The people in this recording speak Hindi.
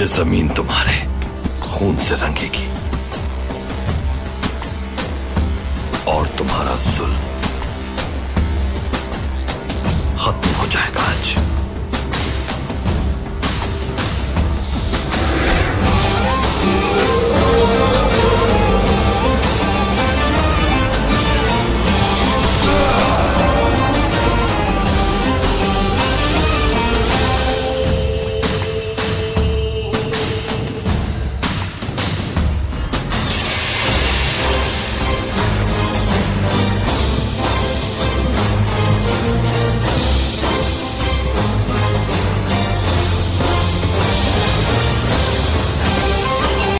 ये ज़मीन तुम्हारे खून से रंगेगी। और तुम्हारा जुल्म खत्म